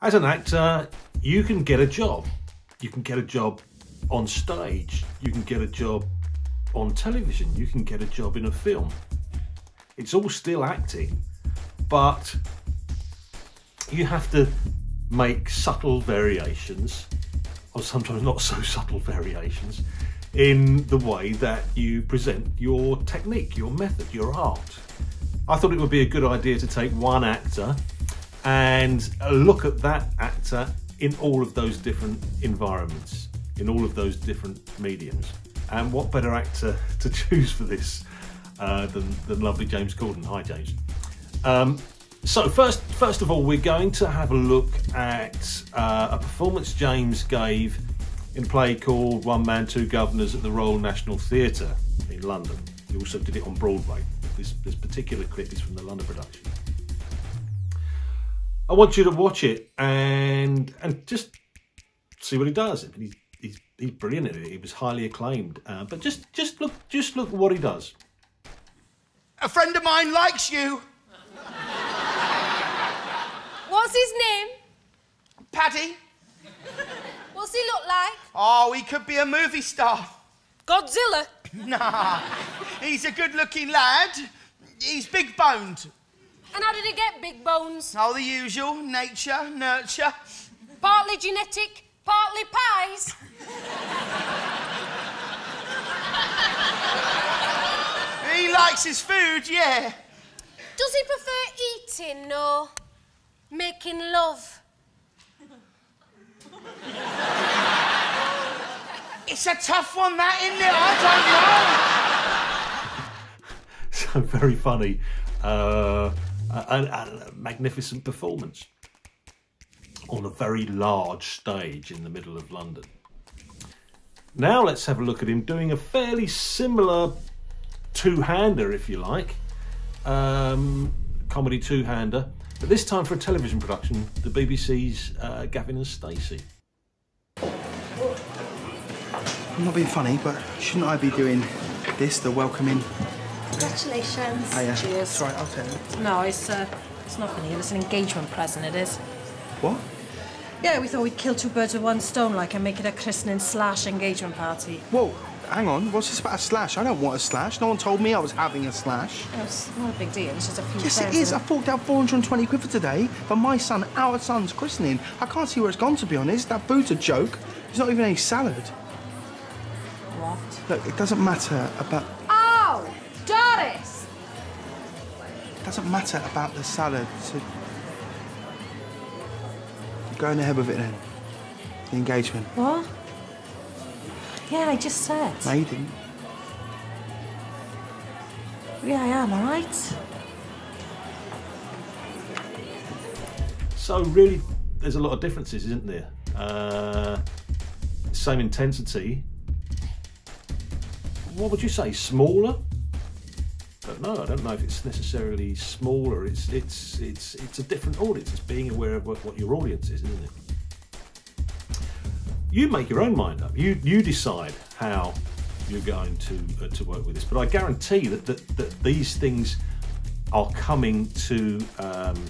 As an actor, you can get a job. You can get a job on stage. You can get a job on television. You can get a job in a film. It's all still acting, but you have to make subtle variations, or sometimes not so subtle variations, in the way that you present your technique, your method, your art. I thought it would be a good idea to take one actor and look at that actor in all of those different environments, in all of those different mediums. And what better actor to choose for this uh, than, than lovely James Corden? Hi, James. Um, so first, first of all, we're going to have a look at uh, a performance James gave in a play called One Man, Two Guvnors at the Royal National Theatre in London. He also did it on Broadway. This, this particular clip is from the London production. I want you to watch it and and just see what he does. I mean, he's, he's, he's brilliant at it. He was highly acclaimed. Uh, but just just look just look what he does. A friend of mine likes you. What's his name? Paddy. What's he look like? Oh, he could be a movie star. Godzilla. Nah, he's a good looking lad. He's big boned. And how did he get big bones? All the usual nature, nurture. Partly genetic, partly pies. He likes his food, yeah. Does he prefer eating or making love? It's a tough one, that, isn't it? I So very funny. Uh, a magnificent performance on a very large stage in the middle of London. Now let's have a look at him doing a fairly similar two-hander, if you like, um, comedy two-hander, but this time for a television production, the BBC's uh, Gavin and Stacey. I'm not being funny, but shouldn't I be doing this, the welcoming? Congratulations. Oh, yeah. Cheers. Sorry, I'll take it. No, it's uh, it's nothing here. It's an engagement present. It is. What? Yeah, we thought we'd kill two birds with one stone, like, and make it a christening slash engagement party. Whoa, hang on. What's this about a slash? I don't want a slash. No one told me I was having a slash. Oh, It's not a big deal. It's just a few. Yes, it friends. I forked out 420 quid for today for my son, our son's christening. I can't see where it's gone, to be honest. That food's a joke. There's not even any salad. What? Look, it doesn't matter about... It doesn't matter about the salad. So... Going ahead with it then. The engagement. What? Yeah, I just said. No, you didn't. Yeah, I am. All right. So really, there's a lot of differences, isn't there? Uh, same intensity. What would you say? Smaller? Don't know. I don't know if it's necessarily smaller. It's it's it's it's a different audience. It's being aware of what, your audience is, isn't it? You make your own mind up. You you decide how you're going to uh, to work with this. But I guarantee that that, that these things are coming to um,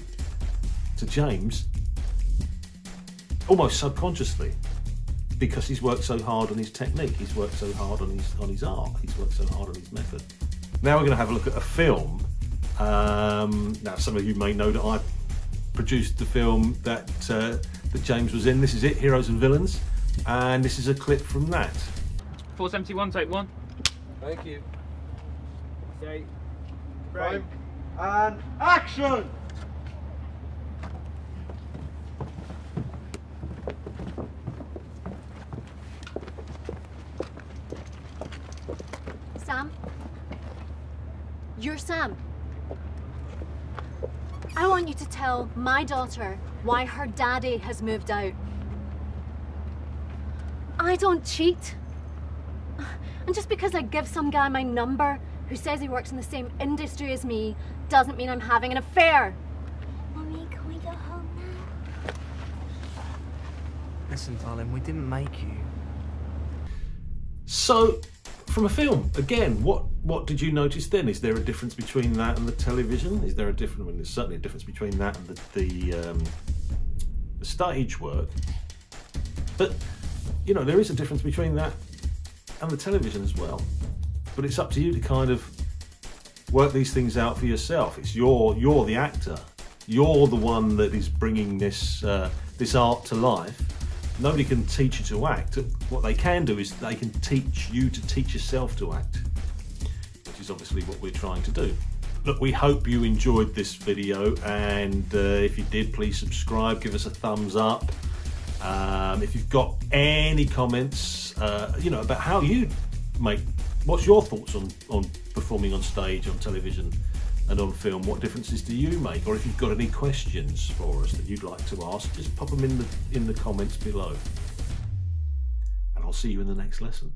to James almost subconsciously because he's worked so hard on his technique, he's worked so hard on his on his art, he's worked so hard on his method. Now we're going to have a look at a film. Um, now some of you may know that I produced the film that uh, that James was in. This is it, Heroes and Villains, and this is a clip from that. 471, take one. Thank you. Okay. Frame. And action! Sam? You're Sam. I want you to tell my daughter why her daddy has moved out. I don't cheat. And just because I give some guy my number who says he works in the same industry as me doesn't mean I'm having an affair. Mommy, can we go home now? Listen, darling, we didn't make you. So, from a film again, what what did you notice then? Is there a difference between that and the television? Is there a difference? There's certainly a difference between that and the the, um, the, stage work. But you know, there is a difference between that and the television as well. But it's up to you to kind of work these things out for yourself. It's your you're the actor. You're the one that is bringing this uh, this art to life. Nobody can teach you to act. What they can do is they can teach you to teach yourself to act, is obviously what we're trying to do. Look, we hope you enjoyed this video, and uh, if you did, please subscribe, give us a thumbs up. Um, if you've got any comments, uh, you know, about how you make, what's your thoughts on, on performing on stage, on television, and on film? What differences do you make? Or if you've got any questions for us that you'd like to ask, just pop them in the in the comments below. And I'll see you in the next lesson.